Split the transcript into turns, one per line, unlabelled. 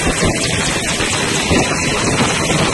I'm sorry.